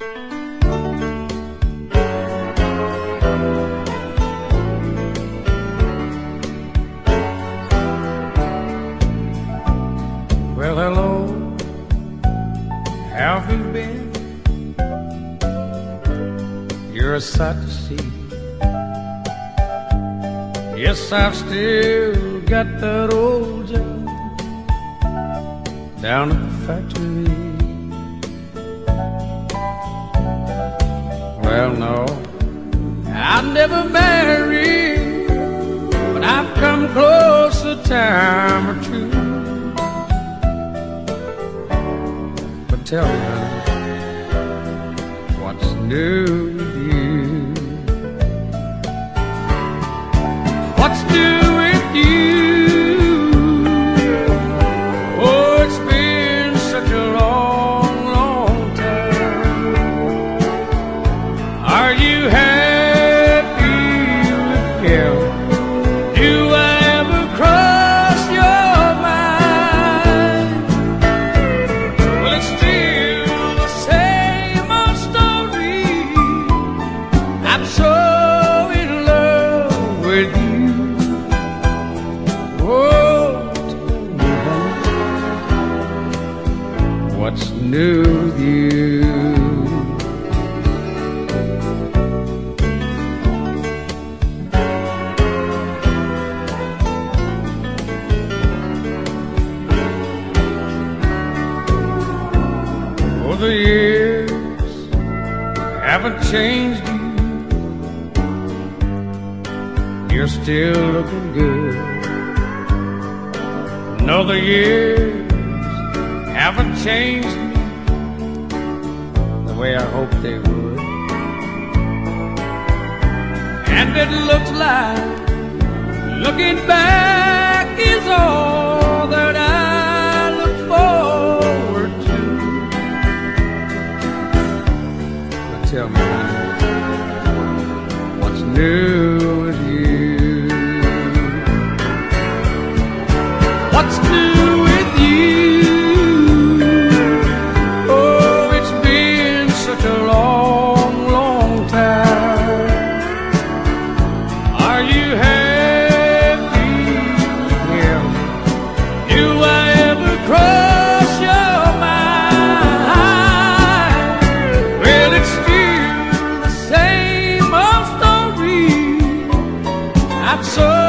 Well, hello, how have you been? You're a sight to see. Yes, I've still got that old job down at the factory. Well, no, I've never married, but I've come close a time or two. But tell me, honey, what's new with you. Oh, tell me, honey, what's new with you? Oh, the years haven't changed You're still looking good. No, the years haven't changed me the way I hoped they would. And it looks like looking back is all that I look forward to. But tell me, what's new Are you happy? Do I ever cross your mind? Well, it's still the same old story. I'm so.